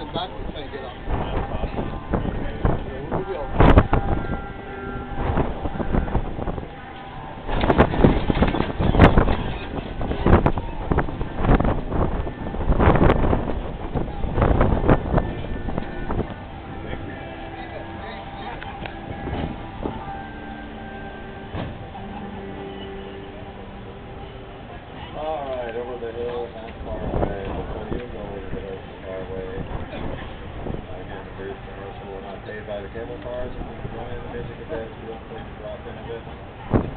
the back, to get up. All right, over the hill. By the cable cars, and when you join the music event, feel free to drop in a bit.